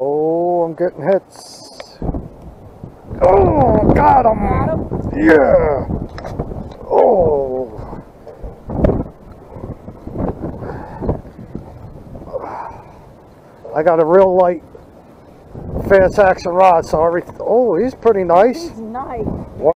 Oh, I'm getting hits. Oh, got him. Got him? Yeah. Oh. I got a real light fast action rod, so everything. Oh, he's pretty nice. He's nice.